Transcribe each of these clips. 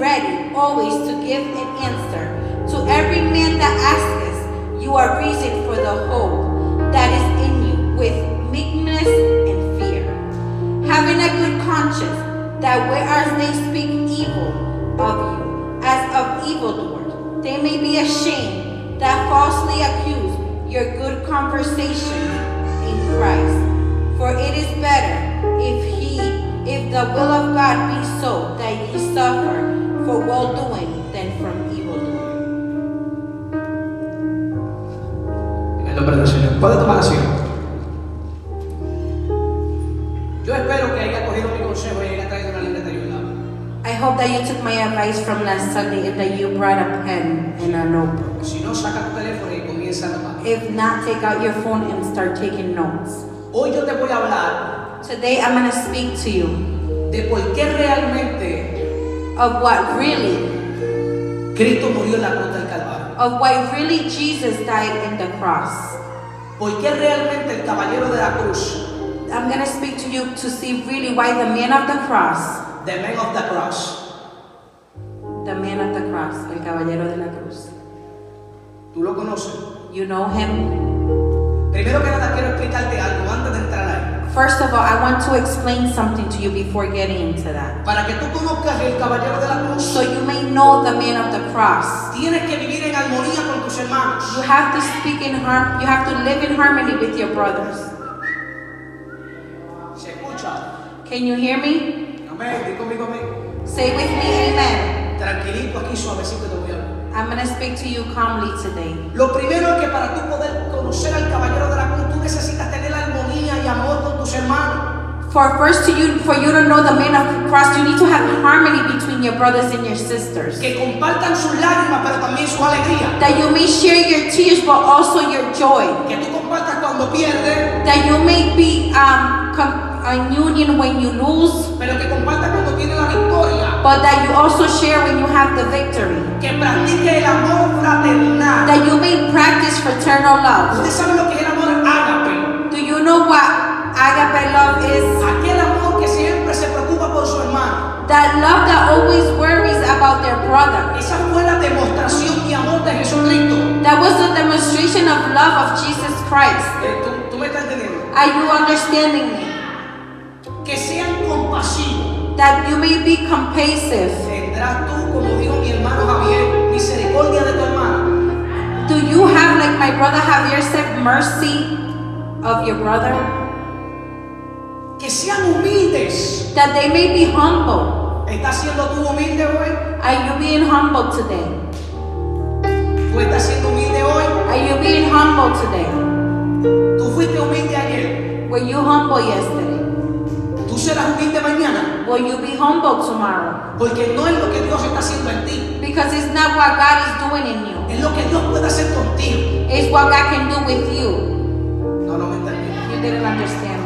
ready always to give an answer to every man that asks us. you are reason for the hope that is in you with meekness and fear. Having a good conscience, that whereas they speak evil of you, as of evildoers, they may be ashamed that falsely accuse your good conversation in Christ. For it is better if he, if the will of God be so, that ye suffer for well doing than from evil doing. En el nombre del Señor. Puede tomar asiento. Yo espero que haya cogido mi consejo y haya traído una libreta y un lápiz. I hope that you took my advice from last Sunday and that you brought a pen and a notebook. Si no, saca tu teléfono y comienza a. If not, take out your phone and start taking notes. Hoy yo te voy a hablar Today I'm going to speak to you de por qué realmente of what really, Cristo murió en la cruz del Calvario. of why really Jesus died in the cross. ¿Por qué realmente el caballero de la cruz, I'm going to speak to you to see really why the man of the cross, the man of the cross, the man of the cross, el caballero de la cruz, tú lo conoces? you know him? Primero que nada quiero explicarte algo antes de. First of all, I want to explain something to you before getting into that. Para que tú conozcas el caballero de la cruz, So you may know the man of the cross. tienes que vivir en armonía con tus hermanos. You have to speak in harm, you have to live in harmony with your brothers. ¿Se escucha? Can you hear me? Amén. Di conmigo amén. Say with me, amen. Tranquilito aquí, suavecito te voy a hablar. I'm going to speak to you calmly today. Lo primero es que para tú poder conocer al caballero de la cruz, tú necesitas tener armonía y amor con tus hermanos. For first to you, for you to know the man of the cross, you need to have harmony between your brothers and your sisters. Que compartan sus lágrimas, pero también su alegría. That you may share your tears, but also your joy. Que tú compartas cuando pierdes, That you may be um, in union when you lose, pero que compartas cuando tienes la victoria. but that you also share when you have the victory. Que practique el amor fraternal. That you may practice fraternal love. Usted sabe lo que es el amor. Do you know what of love of Jesus Christ. Eh, ¿tú, tú me estás entendiendo? Are you understanding me? Que sean compasivos. That you may be compasive. Tendrás tú, como dijo mi hermano Javier, misericordia de tu hermano. Do you have, like my brother Javier said, mercy of your brother? Que sean humildes. That they may be humble. ¿Estás siendo tú humilde hoy? Are you being humble today? ¿Tú estás siendo humilde hoy? Are you being humble today? ¿Tú fuiste humilde ayer? Were you humble yesterday? ¿Tú serás humilde mañana? Will you be humble tomorrow? Porque no es lo que Dios está haciendo en ti. Because it's not what God is doing in you. Es lo que Dios puede hacer contigo. It's what God can do with you. No, no me entendí. You didn't understand.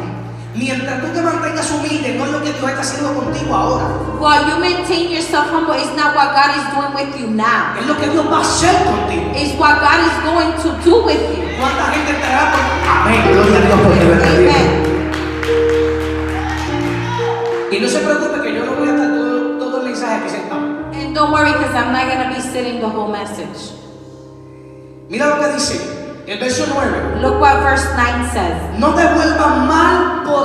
Mientras tú te mantengas humilde, no es lo que Dios está haciendo contigo ahora. While you maintain yourself humble, it's not what God is doing with you now. Es lo que Dios va a hacer contigo. It's what God is going to do with you. ¿Cuánta gente entrará por Amén, gloria a Dios lo entendí. Amen. Y no se preocupe que yo no voy a estar todo, todo el mensaje aquí sentado. And don't worry, because I'm not going to be sitting the whole message. Mira lo que dice el verso 9. Look what verse 9 says. No mal por mal. Rendering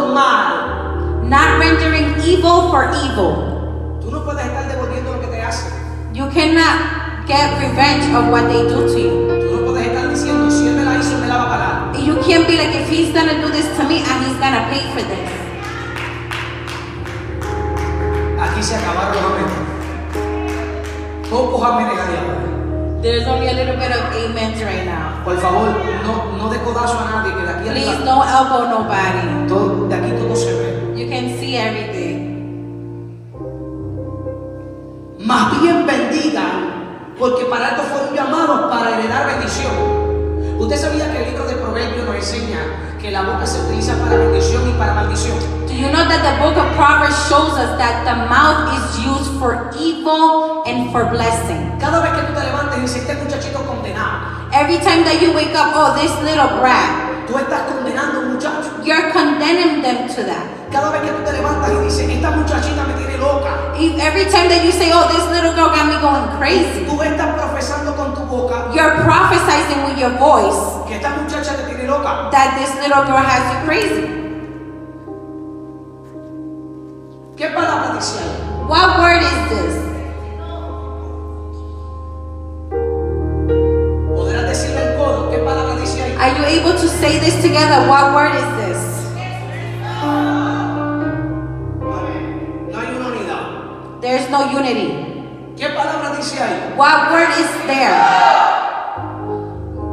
evil for evil. Tú no puedes estar devolviendo lo que te hacen. You cannot get revenge of what they do to you. Tú no puedes estar diciendo, si él me la hizo, me la va a pagar. You can't be like, if he's going to do this to me and he's going to pay for this. Aquí se acabaron los amenes. Pocos amenes hay ahora. There's only a little bit of amens right now. Por favor, no, no de codazo a nadie, que de aquí Please arriba, don't elbow nobody. todo, de aquí todo se ve. You can see everything. Más bien bendigan, porque para esto fueron llamados para heredar bendición. Usted sabía que el libro de Proverbios nos enseña que la boca se utiliza para bendición y para maldición. Do you know that the book of Proverbs shows us that the mouth is used for evil and for blessing? Cada vez que tú te levantes y dices, este muchachito condenado, Every time that you wake up, oh, this little brat, tú estás condenando a un muchacho. you're condemning them to that. Cada vez que tú te levantas y dices, esta muchachita me tiene loca, If- Every time that you say, oh, this little girl got me going crazy, tú estás profesando con tu boca you're prophesizing with your voice que esta muchacha te tiene loca. that this little girl has you crazy. ¿Qué palabra dice ahí? What word is this? Are you able to say this together? What word is this? No unity. ¿Qué palabra dice ahí? What word is there?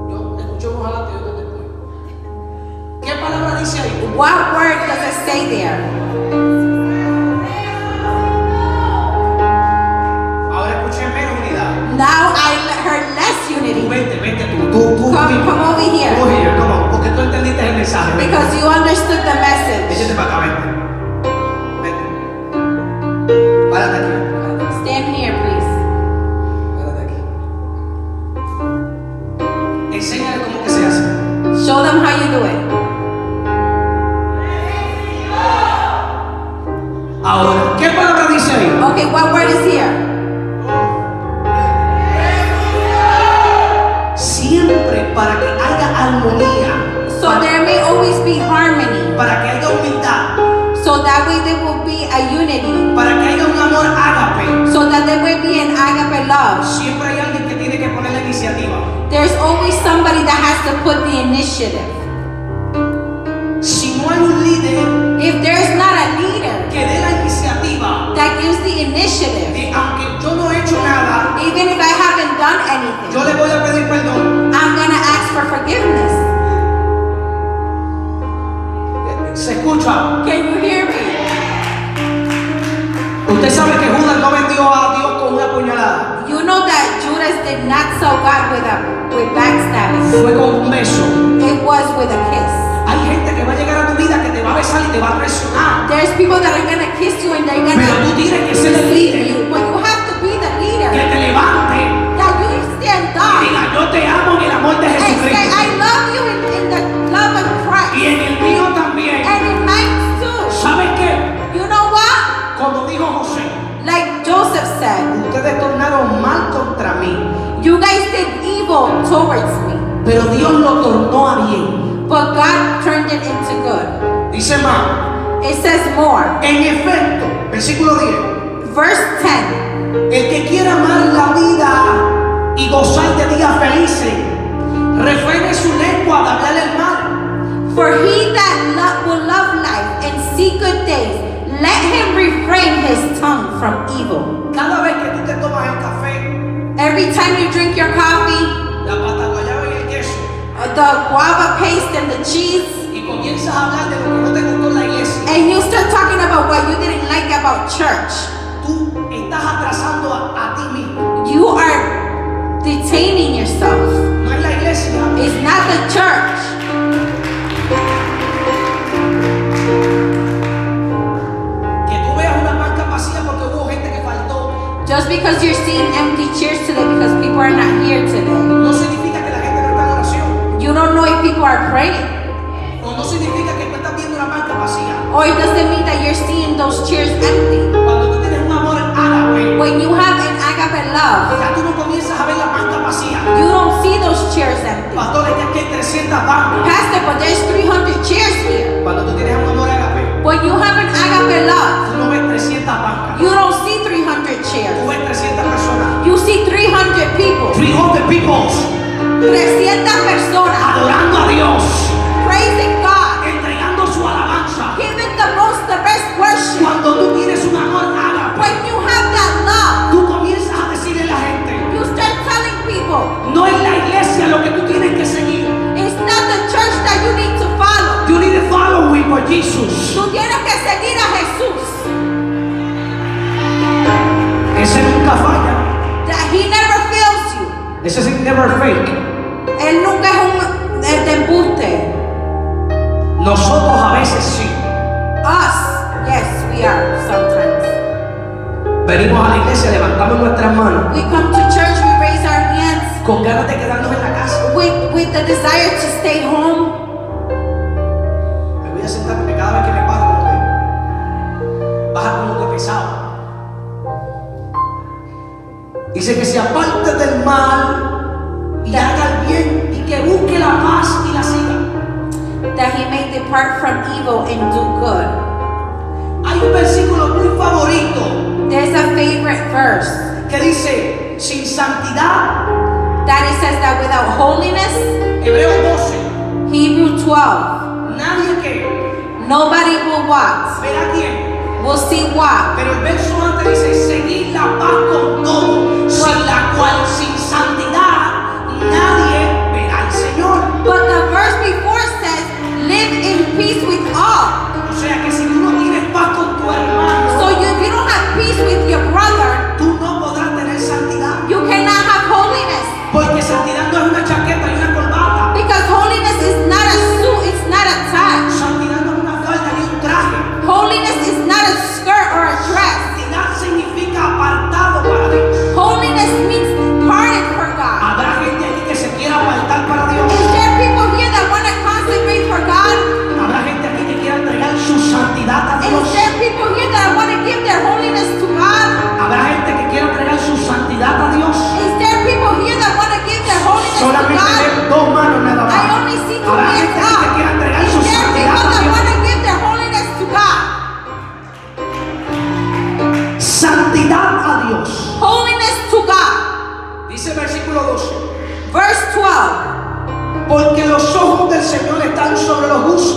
Yo después. ¿Qué palabra dice ahí? What word does it say there? Ahora escuché menos unidad. Now I heard less unity. vente, vente tú, tú, tú. Come, come over Tú here. here, come on, porque tú entendiste el mensaje. Because you understood the message. Échate para acá, Okay, what word is here? Siempre para que haya armonía, So there may always be harmony. para que haya humildad, So that way there will be a unity. para que haya un amor ágape. So that there will be an agape love. Siempre hay alguien que tiene que poner la iniciativa. There's always somebody that has to put the initiative. Initiative, de aunque yo no he hecho nada, even if I haven't done anything, yo le voy a pedir perdón. I'm gonna ask for forgiveness. Se escucha. Can you hear me? Usted sabe que Judas no vendió a Dios con una puñalada. You know that Judas did not sell God with a with backstabbing. Fue con un beso. It was with a kiss. Hay gente que va a llegar a tu besar y te va a presionar. There's people that are gonna kiss you and they're Pero tú gonna tienes que ser el líder you, but you have to be the que leader. te levante That you stand y up diga yo te amo en el amor de and say, Jesucristo. I love you in, in the love of Y Christ. en el mío también. And in mine too. ¿Sabes qué? You know what? Como dijo José, Like Joseph said, ustedes tornaron mal contra mí, you guys did evil towards me, pero Dios lo tornó a bien. but God turned it into good. Dice más, It says more. en efecto, versículo 10, Verse 10. el que quiera amar la vida y gozar de días felices, refrene su lengua de hablar el mal. For he that lo- will love life and see good days, let him refrain his tongue from evil. Cada vez que tú te tomas el café, Every time you drink your coffee, la pata guayaba y el queso, the guava paste and the cheese, comienzas a hablar de lo que no te gustó la iglesia, and you start talking about what you didn't like about church, tú estás atrasando a, a ti mismo. you are detaining yourself. No es la iglesia, It's not the church. que tú veas una banca vacía porque hubo gente que faltó, Just because you're seeing empty chairs today because people are not here today, no significa que la gente no está en oración, you don't know if people are praying. Or it doesn't mean that you're seeing those chairs empty. Cuando tú tienes un amor When you have an agape love, ya tú no comienzas a ver la banca vacía. you don't see those chairs empty. Pastor, es que aquí hay 300 bancas. Pastor, but there's 300 chairs here. Cuando tú tienes un amor When you have an agape love, tú no ves 300 bancas, you don't see 300 tú chairs. ves 300 personas. You see 300 people. 300 people 300 personas adorando a Dios, Cuando tú tienes un amor When you have that love, tú comienzas a decirle a la gente, you start telling people, no es la iglesia lo que tú tienes que seguir. it's not the church that you need to follow. You need to follow with Jesus. Tú tienes que seguir a Jesús. Ese nunca falla. That he never fails you. Ese es never fake. Él nunca es un de embuste. veces Venimos a la iglesia, levantamos nuestras manos We come to church, we raise our hands con ganas de quedarnos en la casa. with, with the desire to stay home. Me voy a sentar porque cada vez que me paro que baja como que pesado. Dice que se aparte del mal y haga el bien y que busque la paz y la siga. That he may depart from evil and do good. Hay un versículo muy favorito There's a favorite verse que dice, sin santidad, that it says that without holiness, Hebreo 12, Hebrew 12, nadie que nobody will what? verá quién. Will see what? Pero el verso antes dice, seguir la paz con todo, sin la cual sin santidad nadie verá al Señor. But the verse before says, live in peace with all.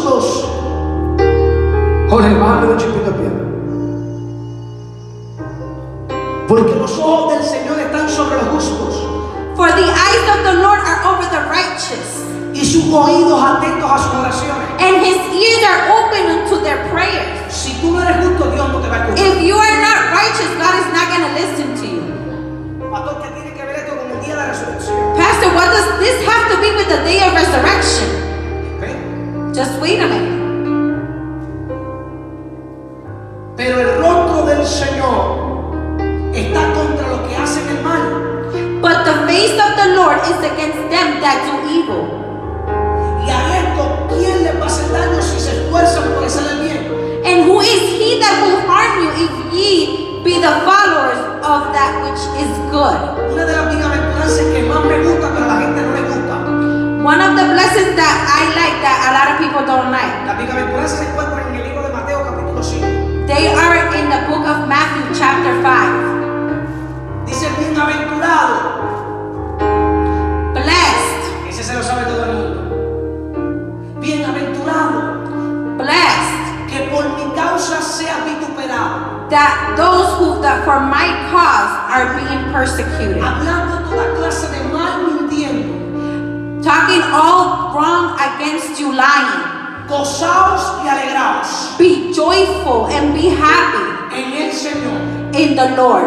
Justos. Porque los ojos del Señor están sobre los justos For the eyes of the Lord are over the righteous, y sus oídos atentos a sus oraciones. and his ears are open unto their prayers. Si tú no eres justo, Dios no te va a escuchar. If you are not righteous, God is not going to listen to you. Pastor, ¿qué tiene que ver esto con el día de la resurrección? Pastor, what does this have to be with the day of resurrection? Just wait a minute. Pero el rostro del Señor está contra los que hacen el mal But the face of the Lord is against them that do evil. y a esto, ¿quién les va a hacer daño si se esfuerzan por hacer el bien? And who is he that will harm you if ye be the followers of that which is good? Una de las bienaventuranzas que más me gusta, pero a la gente no le gusta. One of the blessings that I that a lot of people don't like. Las bienaventuranzas se encuentran en el libro de Mateo capítulo 5. They are in the book of Matthew, chapter 5. Dice bienaventurado. Blessed, Ese se lo sabe todo el mundo. Bienaventurado. blessed, Que por mi causa sea vituperado. that those who that for my cause are being persecuted. Hablando toda clase de mal. Talking all wrong against you, lying. Gozaos y alegraos Be joyful and be happy en el Señor. in the Lord.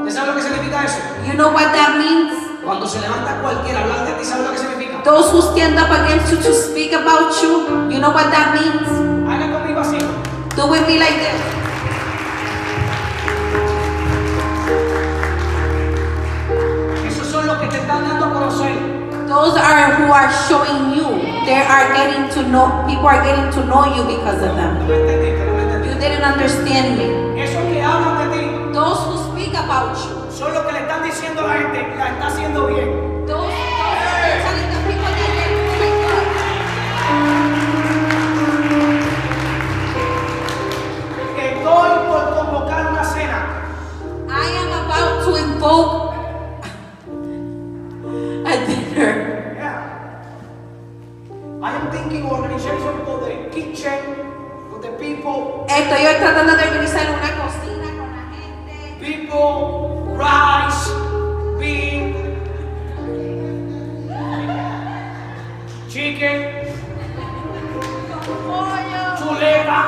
¿Usted sabe lo que significa eso? You know what that means? Cuando se levanta cualquiera a hablar de ti, ¿sabe lo que significa? Those who stand up against you to speak about you, you know what that means? Haga conmigo así. Do with me like this. Esos son los que te están dando a conocer. Those are who are showing you. They are getting to know, people are getting to know you because of them. You didn't understand me. Those who speak about you. son los que le están diciendo a la gente, la está haciendo bien. Those. Estoy por convocar una cena. I am about to invoke. Yeah. I am thinking organization for the kitchen, for the people, Estoy tratando de organizar una cocina con la gente. people, rice, bean, chicken, Pollo, chuleta.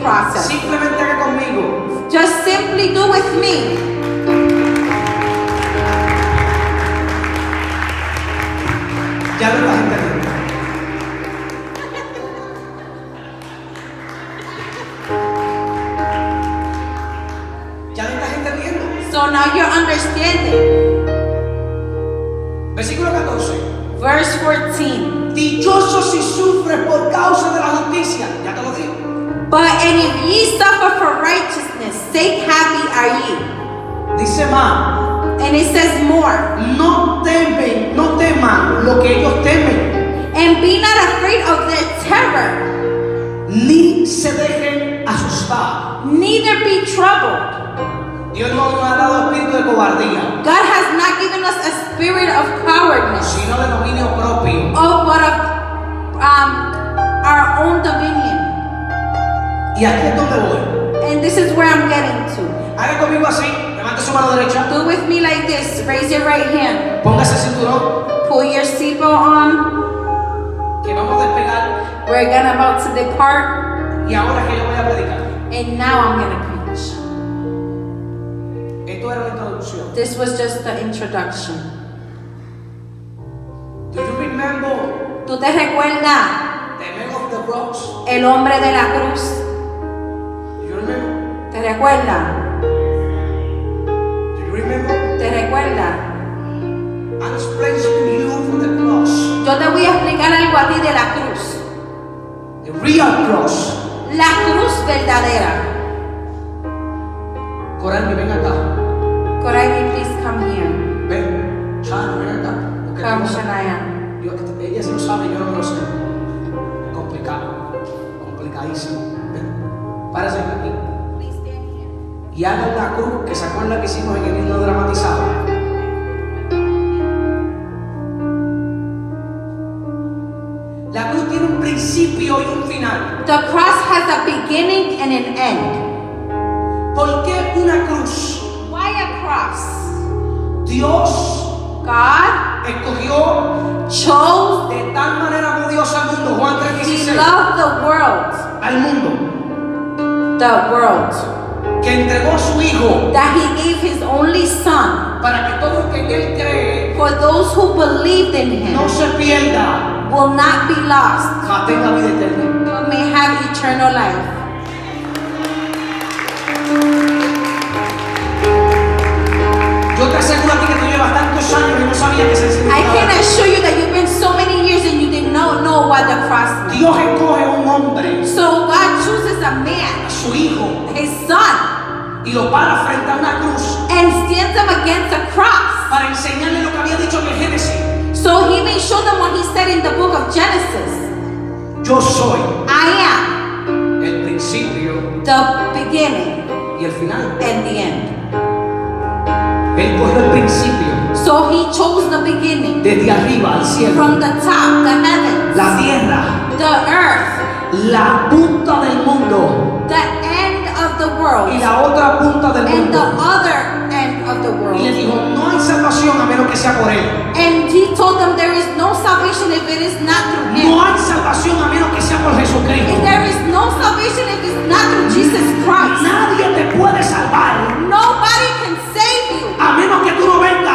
process. Simplemente haga conmigo. Just simply do with me. Ya lo vas entendiendo. ya lo estás entendiendo. So now you're understanding. Versículo 14. Verse 14. Dichoso si sufres por causa de la justicia. Ya te lo digo. But and if ye suffer for righteousness' sake, happy are ye. Dice más. And it says more. No temen, no teman lo que ellos temen. And be not afraid of their terror. Ni se dejen asustar. Neither be troubled. Dios no nos ha dado espíritu de cobardía. God has not given us a spirit of cowardness. Sino de dominio propio. Oh, but of um, our own dominion. ¿Y aquí es donde voy? And this is where I'm getting to. Haga conmigo así, levante su mano derecha. Do with me like this. Raise your right hand. Póngase el cinturón. Pull your seatbelt on. Que vamos a despegar. We're gonna about to depart. Y ahora que yo voy a predicar. And now I'm gonna preach. Esto era la introducción. This was just the introduction. Do you remember? ¿Tú te recuerdas? The man of the cross. El hombre de la cruz. ¿Te recuerda? ¿Te recuerda? Yo te voy a explicar algo a ti de la cruz. The real cross. La cruz verdadera. Corani, ven acá. Corani, please come here. Ven, Shana, ven acá. Come, Shania. Ella se lo sabe, yo no lo sé. Complicado. Complicadísimo. Párese aquí. Y haga una cruz que se acuerda que hicimos en el himno dramatizado. La cruz tiene un principio y un final. The cross has a beginning and an end. ¿Por qué una cruz? Why a cross? Dios God escogió chose de tal manera amó Dios al mundo Juan 3:16 loved the world al mundo the world, que entregó su Hijo that He gave His only Son para que todo el que en Él cree for those who believed in Him no se pierda, will not be lost, mas tenga vida eterna. but may have eternal life. Yo te aseguro a ti que tú llevas tantos años y no sabías que se the cross meant. Dios escoge a un hombre, So God chooses a a man, su hijo, his son, y lo para frente a una cruz and stands him against a cross. para enseñarle lo que había dicho en el Génesis. So he may show them what he said in the book of Genesis. Yo soy I am el principio the beginning y el final. and the end. Él cogió el principio So he chose the beginning desde arriba al cielo, from the top, the heavens, la tierra, the earth, la punta del mundo the end of the y world, la otra punta del and the mundo. other end of the Y le world. dijo, no hay salvación a menos que sea por Él. And he told them there is no salvation if it is not through him. No hay salvación a menos que sea por Jesucristo. If there is no salvation if it's not through Jesus Christ. Nadie te puede salvar Nobody can save you. a menos que tú no vengas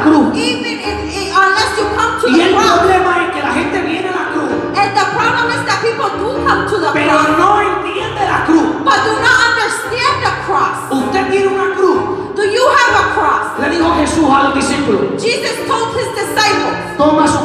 la cruz. Even if, if- unless you come to Y the el cross. problema es que la gente viene a la cruz, And the problem is that people do come to the pero cross, no entiende la cruz. but do not understand the cross. Usted tiene una cruz. Do you have a cross? Le dijo Jesús a los discípulos, Jesus told his disciples, toma su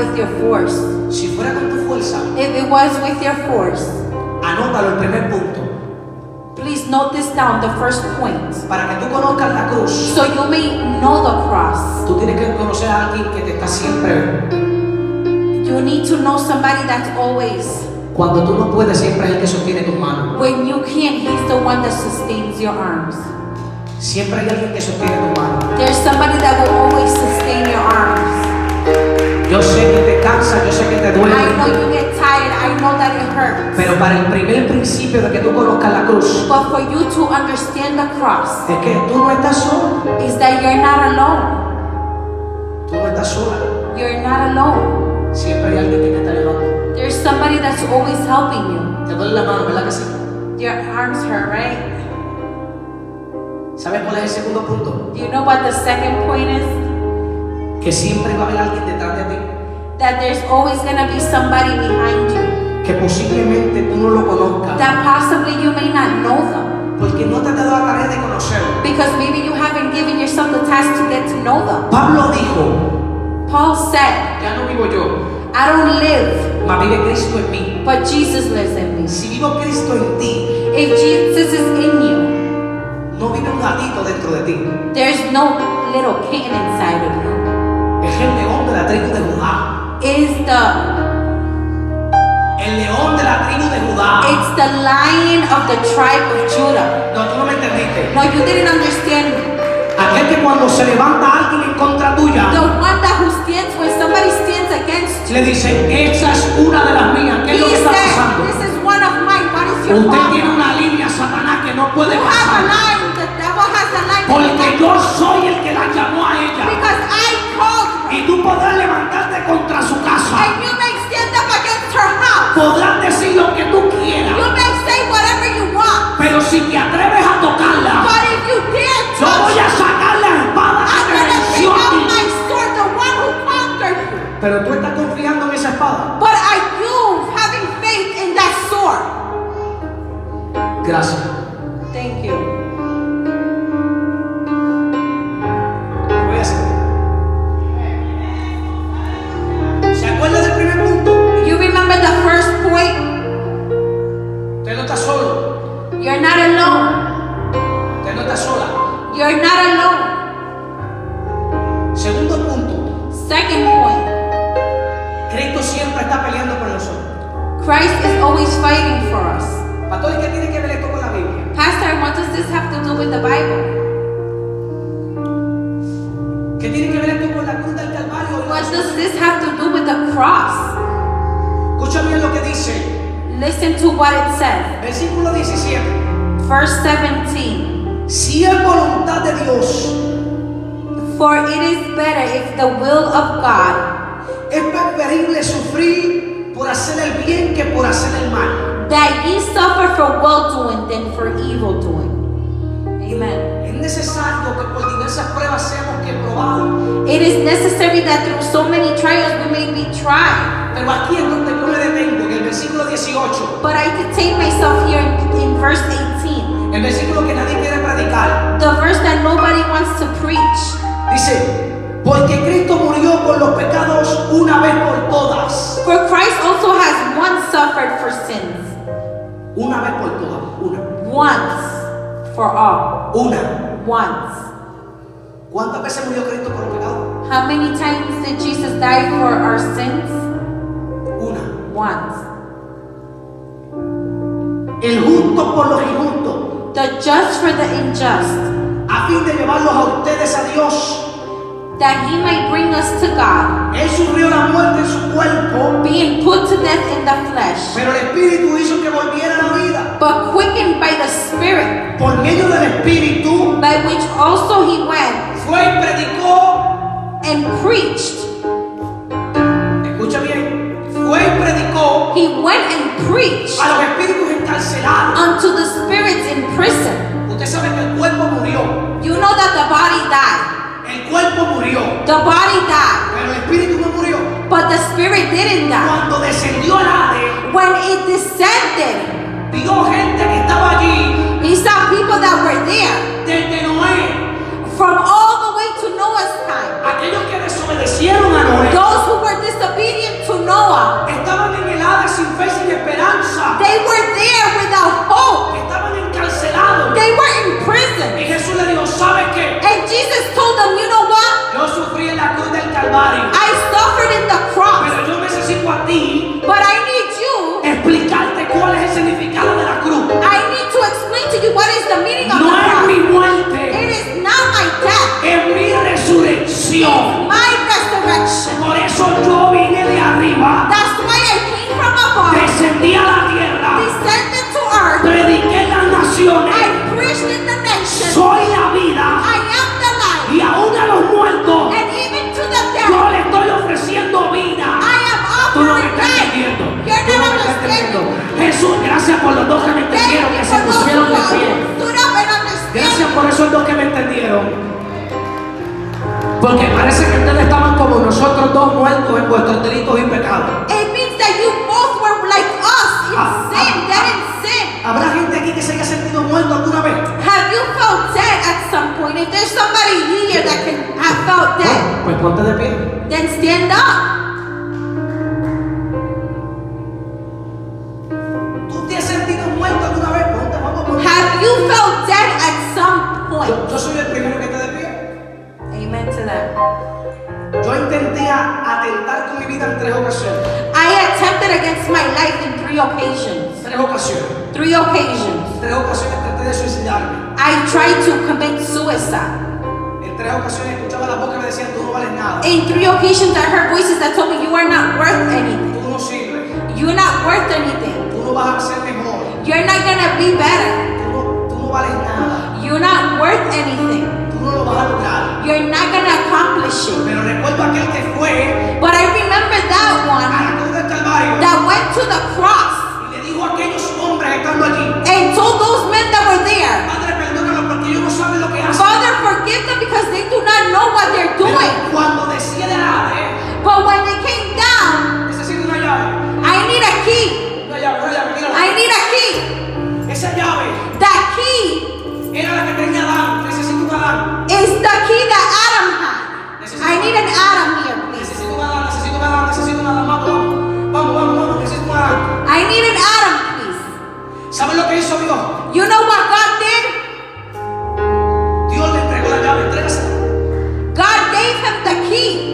with your force. Si fuera con tu fuerza, If it was with your force, anótalo el primer punto. please note this down, the first point. Para que tú conozcas la cruz, So you may know the cross. tú tienes que conocer a alguien que te está siempre. You need to know somebody that's always, Cuando tú no puedes, siempre es el que sostiene tus manos. when you can't, he's the one that sustains your arms. Siempre hay alguien que sostiene tus manos. There's somebody that will always sustain your arms. Yo sé que te cansa, yo sé que te I know duele. you get tired, I know that it hurts. Pero para el primer principio de que tú conozcas la cruz, But for you to understand the cross es que tú no estás solo. is that you're not alone. Tú no estás sola. You're not alone. Siempre hay alguien que te está ayudando. There's somebody that's always helping you. Te duele la mano, ¿verdad que sí? Your arms hurt, right? ¿Sabes cuál es el segundo punto? Do you know what the second point is? Que siempre va a haber alguien detrás de ti That there's always gonna be somebody behind you. que posiblemente tú no lo conozcas That possibly you may not know them. porque no te has dado la tarea de conocerlo. Because maybe you haven't given yourself the task to get to know them. Pablo dijo, Paul said, ya no vivo yo, I don't live, mas vive Cristo en mí. but Jesus lives in me. Si vivo Cristo en ti, If Jesus is in you, no vive un gatito dentro de ti. there's no little kitten inside of you. La tribu de Judá. Is the El león de la tribu de Judá. it's the lion of the tribe of Judah. No, tú no me entendiste. No, you didn't understand me. Aquel que cuando se levanta alguien en contra The tuya, one that who stands when somebody stands against you. le dice, esa es una de las mías. ¿Qué es lo que está pasando? This is one of mine. What is your Usted tiene problem? una línea, Satanás, que no puede You have a pasar. line. The devil has a line. Porque yo soy el que la llamó a ella. Because I. Y tú podrás levantarte contra su casa. And you may stand up against her house. Podrás decir lo que tú quieras. You may say whatever you want. Pero si te atreves a tocarla, But if you dare yo voy touch a sacar la espada que venció a ti. my sword, the one who conquered you. Pero tú estás confiando espada? But are you having faith in that sword? Gracias. Thank you. You're not alone. Usted no está sola. You're not alone. Segundo punto. Second point. Cristo siempre está peleando por nosotros. Christ is always fighting for us. Pastor, ¿y qué tiene que ver esto con la Biblia? Pastor, what does this have to do with the Bible? ¿Qué tiene que ver esto con la cruz del Calvario? What does this have to do with the cross? Escucha bien lo que dice. Listen to what it says. Versículo 17. Verse 17. Si es voluntad de Dios, For it is better if the will of God es preferible sufrir por hacer el bien que por hacer el mal. that ye suffer for well doing than for evil doing. Amen. Es necesario que por diversas pruebas seamos que probados. It is necessary that through so many trials we may be tried. Pero aquí es donde yo me detengo, en el versículo 18. But I detain myself here in, in verse 18, El versículo que nadie quiere predicar. the verse that nobody wants to preach. Dice, porque Cristo murió por los pecados una vez por todas. For Christ also has once suffered for sins, Una vez por todas. Una. once for all, Una. once. ¿Cuántas veces murió Cristo por los pecados? How many times did Jesus die for our sins? Una. Once. El justo por los injustos. The just for the unjust, A fin de llevarlos a ustedes a Dios. that he might bring us to God, Él sufrió la muerte en su cuerpo. being put to death in the flesh, Pero el Espíritu hizo que volviera a la vida. but quickened by the Spirit, Por medio del Espíritu by which also he went fue y predicó. and preached. Predicó He went and preached a los espíritus encarcelados. unto the spirits in prison. Usted sabe que el cuerpo murió. You know that the body died. El cuerpo murió. The body died, Pero el espíritu no murió. but the spirit didn't die. Cuando descendió al Hades, When it descended, vio gente que estaba allí he saw people that were there desde Noé. from all the way to Noah's time. Aquellos que desobedecieron a Noé Those who were disobedient to Noah, estaban en el Hades sin fe, sin esperanza. they were there without hope. Estaban encarcelados. They were in Y prison. Jesús le dijo, ¿sabe qué? And Jesus told them, you know what? Yo sufrí dos que me entendieron, que se pusieron de pie. Gracias por esos dos que me entendieron. Porque parece que ustedes estaban como nosotros dos muertos en vuestros delitos y pecados. It means that you both were like us in Ah, sin, ah, dead ah. in sin. ¿Habrá gente aquí que se haya sentido muerto alguna vez? Have you felt dead at some point? If there's somebody here that can have felt dead, Pues ponte de pie. then stand up. En tres ocasiones. I attempted against my life in three occasions. Tres ocasiones. Three occasions. Tres ocasiones traté de suicidarme. I tried to commit suicide. En tres ocasiones escuchaba la voz que me decían, tú no vales nada. In three occasions, I heard voices that told me you are not worth anything. Tú no sirves. You're not worth anything. Tú no vas a ser mejor. You're not gonna be better. Tú no, tú no vales nada. You're not worth anything. Tú no lo vas a lograr. You're not gonna accomplish Pero recuerdo aquel que fue. But I remember that one. That went to the cross. And told those men that were there. Que. Father, forgive them because they do not know what they're doing. Pero cuando But when they came down. Necesito una llave. I need a key. I need a key. Esa llave. That key. Era la que the key that I need an Adam here, please. I need an Adam, please. ¿Sabes lo que hizo Dios? You know what God did? God gave him the key.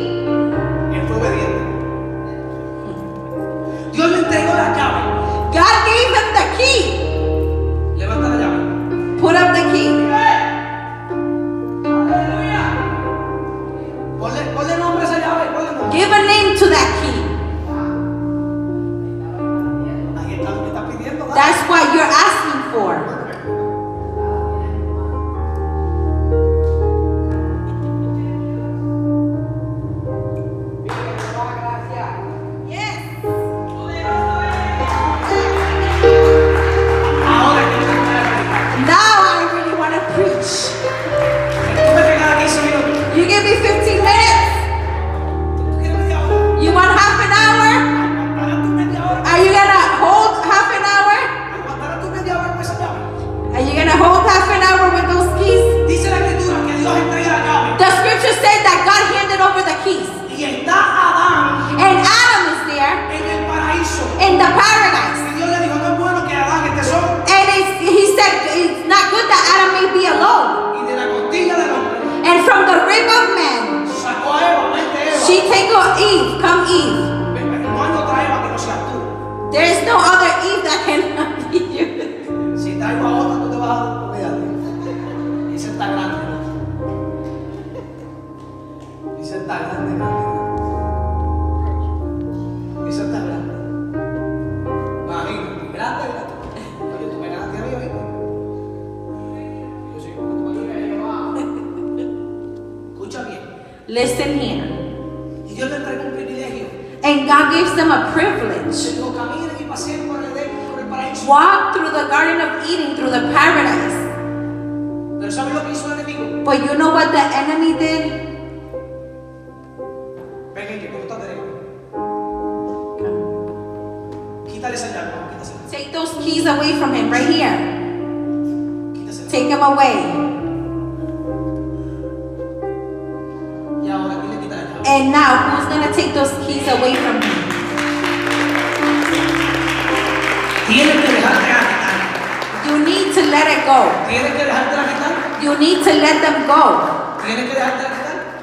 Take those keys away from him right here. Take them away. And now, who's going to take those keys away from me? You need to let it go. You need to let them go.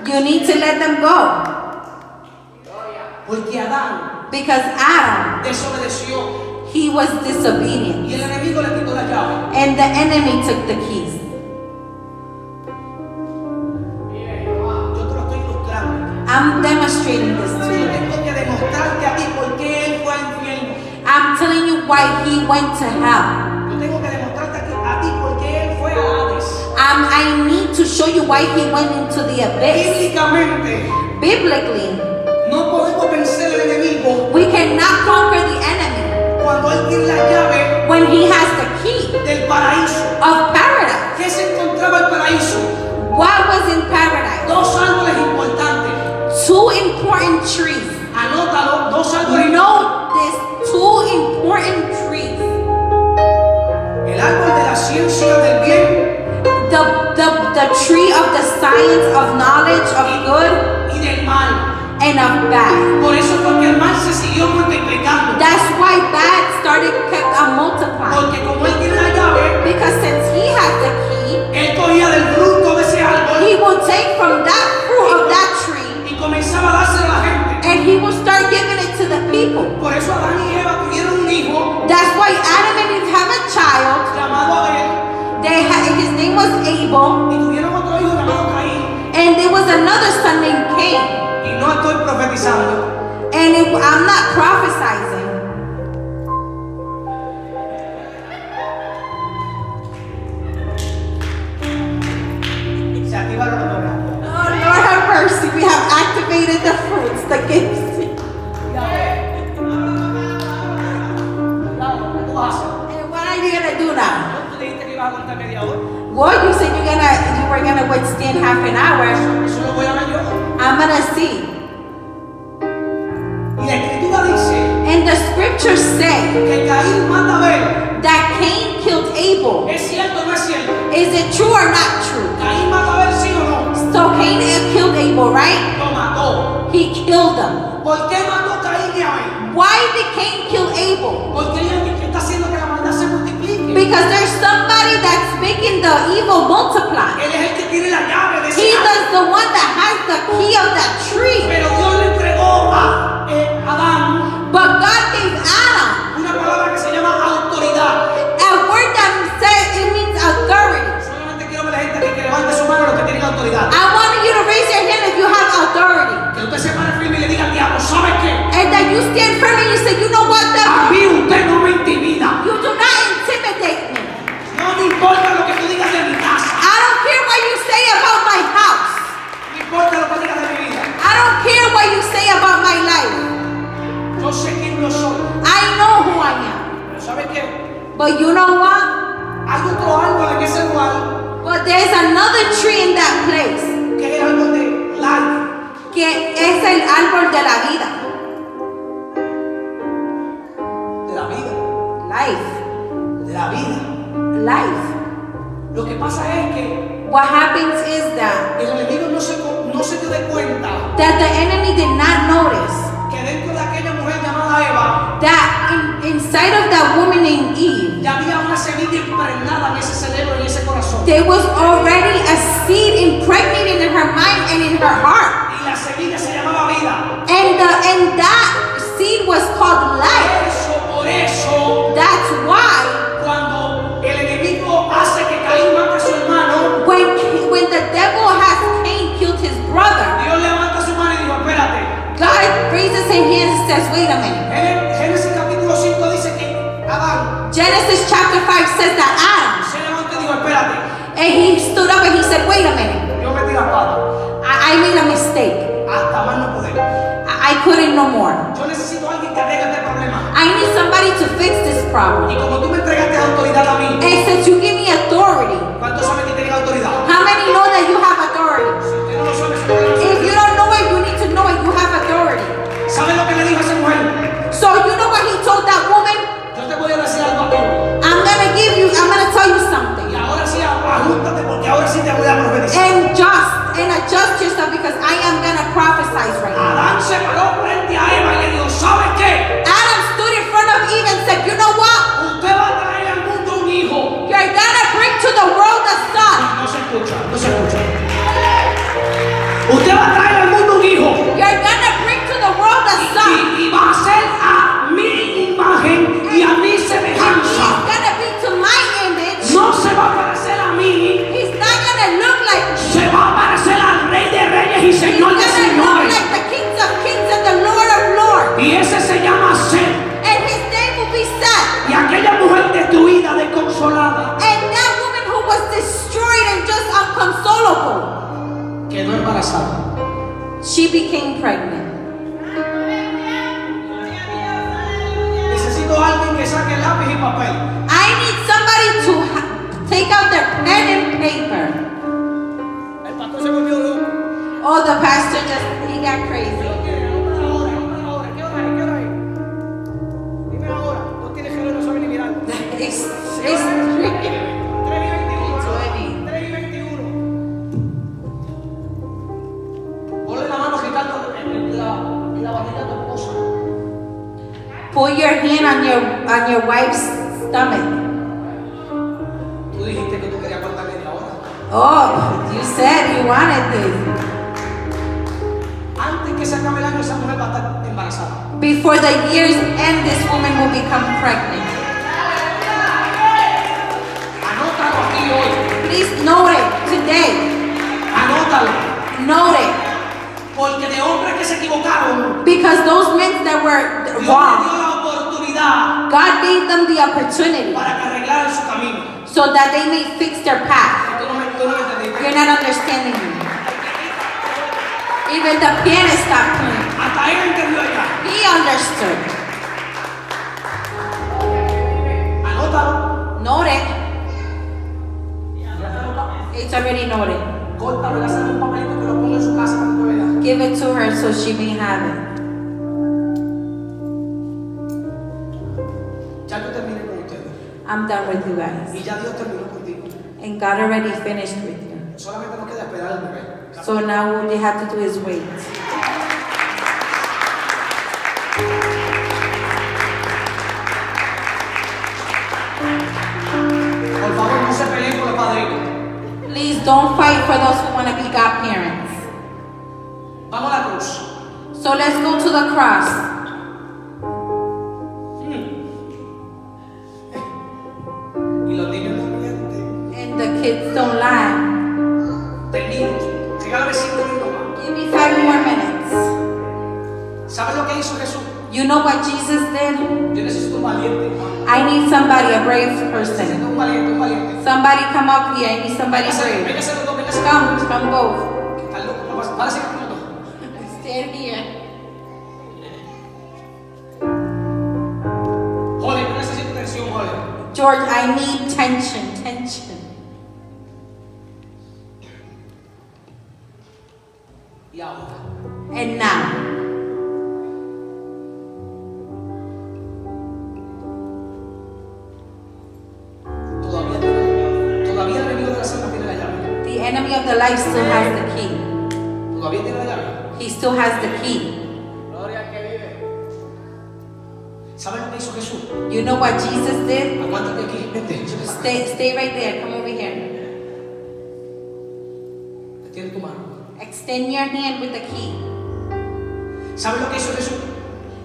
You need to let them go. Porque Adán because Adam desobedeció. He was disobedient. Y el enemigo le quitó la llave. And the enemy took the keys. I'm demonstrating this to you. I'm telling you why he went to hell. Um, I need to show you why he went into the abyss. Biblically we cannot conquer the enemy. Cuando él tiene la llave when he has the key del paraíso, of paradise. ¿Qué se encontraba el paraíso? What was in paradise? Dos árboles importantes. Two important trees. Anótalo, dos árboles. Note this, two important trees. El árbol de la ciencia del bien. The, the, the tree of the science of knowledge of y, good. Y says, wait a minute. Génesis capítulo 5 dice que Adán Genesis chapter 5 says that Adam, se levantó y dijo, espérate. and he stood up and he said, wait a minute, Yo metí la pata. I, I made a mistake. Hasta más no poder. I, I couldn't no more. Yo necesito a alguien que arregle este problema. I need somebody to fix this Y problem. como tú me entregaste autoridad a mí, And since you give me authority, ¿cuántos saben que tienen autoridad? how many know that you have authority? Si usted no lo sabe, ahora sí te voy a profetizar. And just and adjust yourself because I am gonna prophesy right now. Adán se paró frente a Eva y le dijo, ¿sabe qué? Adam stood in front of Eve and said, You know what? Usted va a traer al mundo un hijo. You're gonna bring to the world a son. No se escucha, no se escucha. Usted va a traer desconsolada, And that woman who was destroyed and just unconsolable, quedó embarazada. she became pregnant. Necesito alguien que saque lápiz y papel. I need somebody to take out their pen and paper. El pastor se volvió loco. Oh, the pastor just, he got crazy. Put your hand on your on your wife's stomach. Oh, you said you wanted this. Before the years end, this woman will become pregnant. Please note it today. Note it. Porque de hombres que se equivocaron, Because those men that were Dios le wrong, dio la oportunidad God gave them the opportunity para que arreglaran su camino. so that they may fix their path. Tú no me, tú no me entendiste. You're not understanding me. Even the pianist. Hasta él entendió ya. He understood. Anótalo. Note it. It's already noted. Córtalo y hazle un papelito que lo ponga en su casa para que veas. Give it to her so she may have it. Ya yo terminé con ustedes. I'm done with you guys. Y ya Dios terminó contigo. And God already finished with you. Solamente nos queda esperar al bebé. So now all you have to do is wait. Por favor, no se peleen con los padres Please don't fight for those who want to be godparents. So let's go to the cross. And the kids don't lie. Give me five more minutes. You know what Jesus did? I need somebody, a brave person. Somebody come up here. I need somebody brave. Come, come both. Stand here. George, I need tension, tension. Yahweh. And now. The enemy of the life still has the key. He still has the key. ¿Sabes lo que hizo Jesús? You know what Jesus did? Aguántate aquí, vente. Stay, stay right there. Come over here. Tiene tu mano. Extend your hand with the key. ¿Sabes lo que hizo Jesús?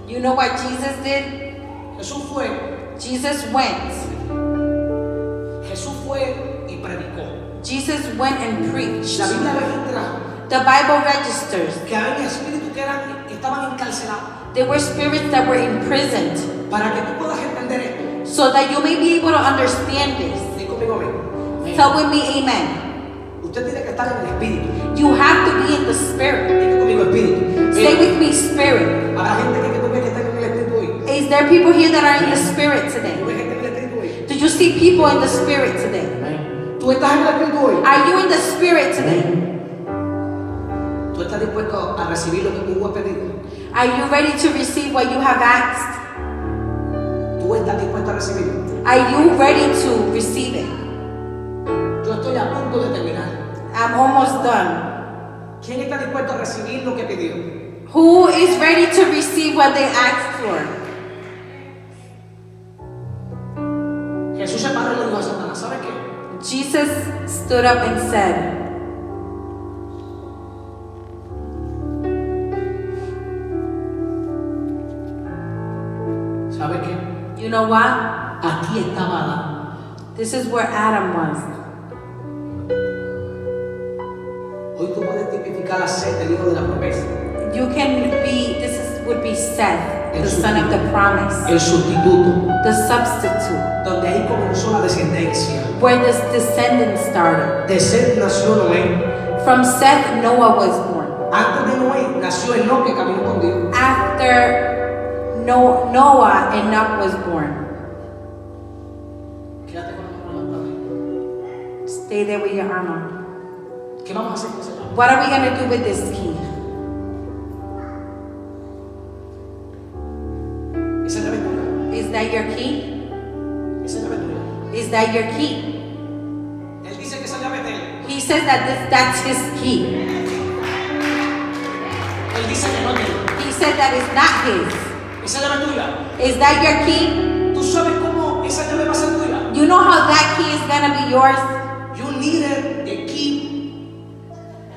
You know what Jesus did? Jesús fue, Jesus went. Jesús fue y predicó. Jesus went and preached. La Biblia registra The Bible registers que había espíritus que, eran, que estaban encarcelados. There were spirits that were imprisoned Para que tú puedas entender esto, so that you may be able to understand this. conmigo amén. Tell with me, Amen. Usted tiene que estar en el espíritu. You have to be in the Spirit. Diga conmigo espíritu. Stay Eh, with me, Spirit. Habrá gente que, que tú ves que está en el espíritu hoy. Is there people here that are in the Spirit today? ves gente en el espíritu hoy? Do you see people in the Spirit today? ¿Tú estás en el espíritu hoy? Are you in the Spirit today? ¿Tú estás dispuesto a recibir lo que tú has pedido? Are you ready to receive what you have asked? ¿Tú estás dispuesto a recibirlo? Are you ready to receive it? Yo estoy a punto de terminar. I'm almost done. ¿Quién está dispuesto a recibir lo que pidió? Who is ready to receive what they asked for? Jesús se paró y le dijo a Satanás, ¿sabes qué? Jesus stood up and said, ¿Sabes qué? You know what? Aquí estaba Adán. This is where Adam was. Hoy tú puedes tipificar a Seth, el hijo de la promesa. You can be, this is, would be Seth, the son of the promise, El sustituto. the substitute, Donde ahí comenzó la descendencia. where this descendant started. De Seth nació Noé. From Seth, Noah was born. Antes de Noé nació Enoch que caminó con Dios. After Noah, Enoch was born. Stay there with your arm What are we going to do with this key? Is that your key? Is that your key? He says that this, that's his key. He said that it's not his. Esa es la aventura. Is that your key? ¿Tú sabes cómo esa llave va a ser tuya? You know how that key is to be yours? You needed the key.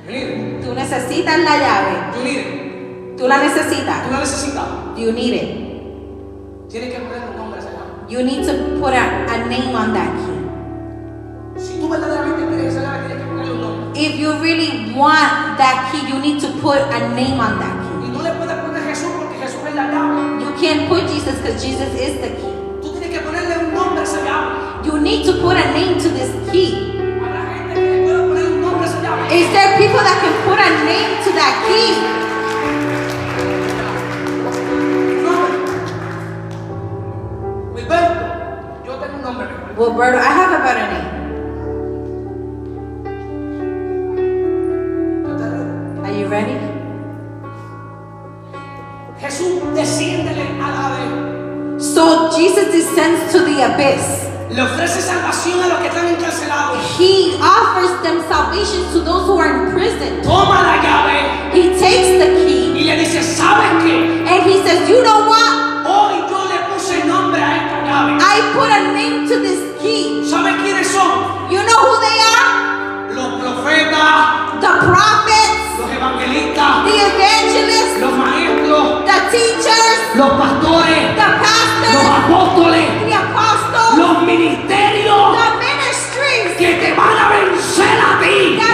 You need it. Tú necesitas la llave. You need it. Tú la Tú necesitas. la necesitas. You need it. Tienes que poner un nombre a esa llave. You need to put a, a name on that key. Si tú verdaderamente quieres esa llave, tienes que ponerle un nombre. If you really want that key, you need to put a name on that because Jesus is the key. Tú tienes que ponerle un nombre a esa llave. You need to put a name to this key. Habrá gente que le pueda poner un nombre a esa llave. Is there people that can put a name to that key? Roberto, yo tengo un nombre mejor. I have a better name. Sends to the abyss. Le ofrece salvación a los que están encarcelados. He offers them salvation to those who are in prison. Toma la llave. He takes the key. Y le dice, ¿sabes qué? And he says, you know what? Hoy yo le puse nombre a esta llave. I put a name to this key. ¿Sabes quiénes son? You know who they are? Los profetas. The prophets. Los evangelistas. The evangelists. Los maestros. the teachers, los pastores, the pastors, los apóstoles, the los ministerios. The ministries, que te van a vencer a ti.